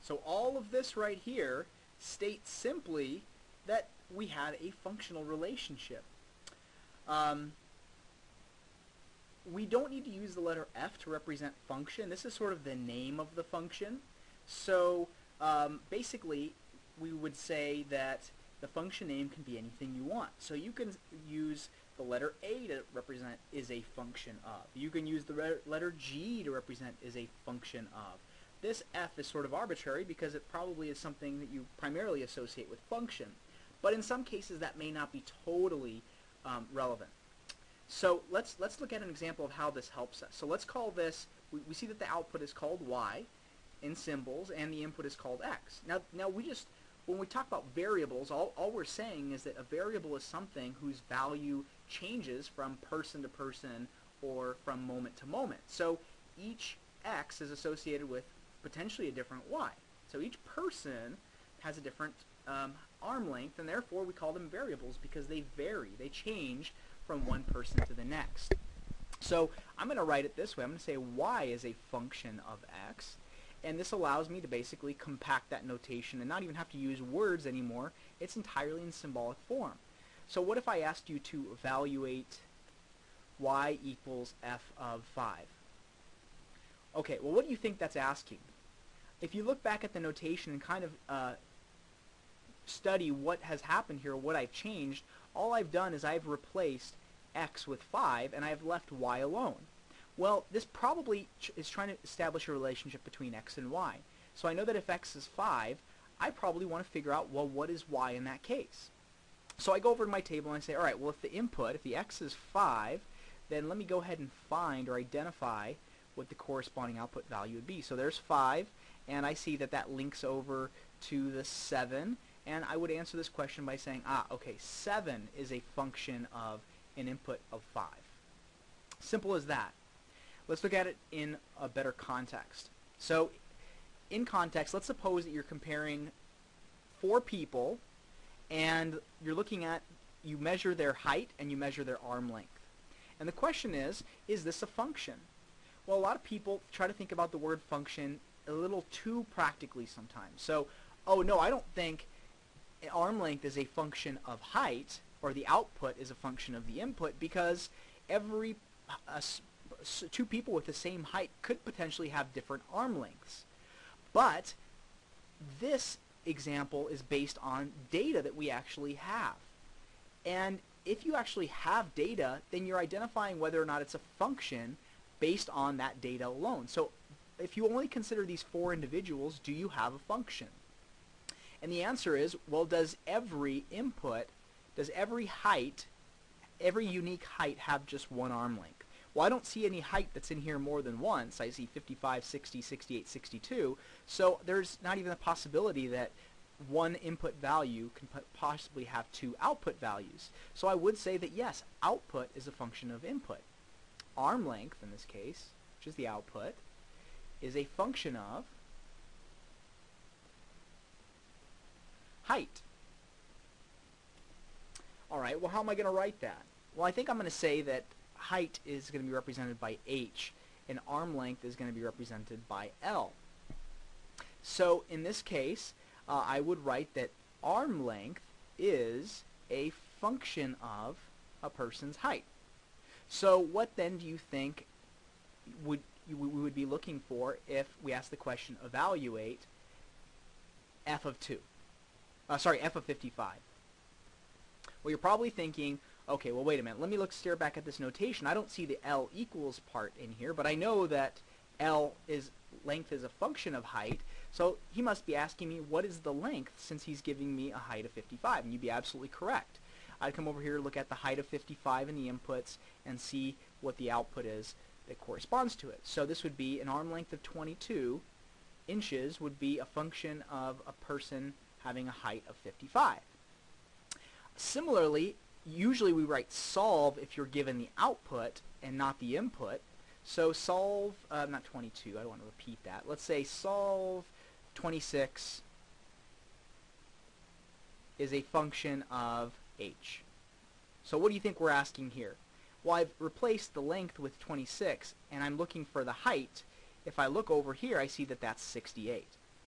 So all of this right here states simply that we have a functional relationship. Um, we don't need to use the letter F to represent function. This is sort of the name of the function. So um, basically, we would say that the function name can be anything you want. So you can use the letter A to represent is a function of. You can use the letter G to represent is a function of. This F is sort of arbitrary because it probably is something that you primarily associate with function. But in some cases that may not be totally um, relevant. So let's let's look at an example of how this helps us. So let's call this, we, we see that the output is called y in symbols and the input is called x. Now, now we just, when we talk about variables, all, all we're saying is that a variable is something whose value changes from person to person or from moment to moment. So each x is associated with potentially a different y. So each person has a different um, arm length, and therefore we call them variables because they vary. They change from one person to the next. So I'm going to write it this way. I'm going to say y is a function of x, and this allows me to basically compact that notation and not even have to use words anymore. It's entirely in symbolic form. So what if I asked you to evaluate y equals f of 5? Okay, well what do you think that's asking? If you look back at the notation and kind of uh, study what has happened here, what I've changed, all I've done is I've replaced x with 5 and I've left y alone. Well, this probably is trying to establish a relationship between x and y. So I know that if x is 5, I probably want to figure out, well, what is y in that case? So I go over to my table and I say, all right, well, if the input, if the x is 5, then let me go ahead and find or identify what the corresponding output value would be. So there's 5, and I see that that links over to the 7, and I would answer this question by saying, ah, okay, 7 is a function of an input of 5. Simple as that. Let's look at it in a better context. So in context, let's suppose that you're comparing four people and you're looking at, you measure their height and you measure their arm length. And the question is, is this a function? Well, a lot of people try to think about the word function a little too practically sometimes. So, oh no, I don't think arm length is a function of height or the output is a function of the input because every uh, two people with the same height could potentially have different arm lengths. But this example is based on data that we actually have. And if you actually have data, then you're identifying whether or not it's a function based on that data alone. So if you only consider these four individuals, do you have a function? And the answer is, well, does every input, does every height, every unique height have just one arm length? Well, I don't see any height that's in here more than once. I see 55, 60, 68, 62. So there's not even a possibility that one input value can possibly have two output values. So I would say that yes, output is a function of input. Arm length, in this case, which is the output, is a function of height. Alright, well how am I going to write that? Well, I think I'm going to say that height is going to be represented by h and arm length is going to be represented by L. So in this case, uh, I would write that arm length is a function of a person's height. So what then do you think would we would be looking for if we ask the question evaluate f of 2? Uh, sorry, f of 55. Well, you're probably thinking, okay, well, wait a minute. Let me look stare back at this notation. I don't see the L equals part in here, but I know that L is length is a function of height, so he must be asking me what is the length since he's giving me a height of 55, and you'd be absolutely correct. I'd come over here, look at the height of 55 in the inputs, and see what the output is that corresponds to it. So this would be an arm length of 22 inches would be a function of a person having a height of 55. Similarly, usually we write solve if you're given the output and not the input. So solve, uh, not 22, I don't want to repeat that. Let's say solve 26 is a function of h. So what do you think we're asking here? Well, I've replaced the length with 26, and I'm looking for the height. If I look over here, I see that that's 68.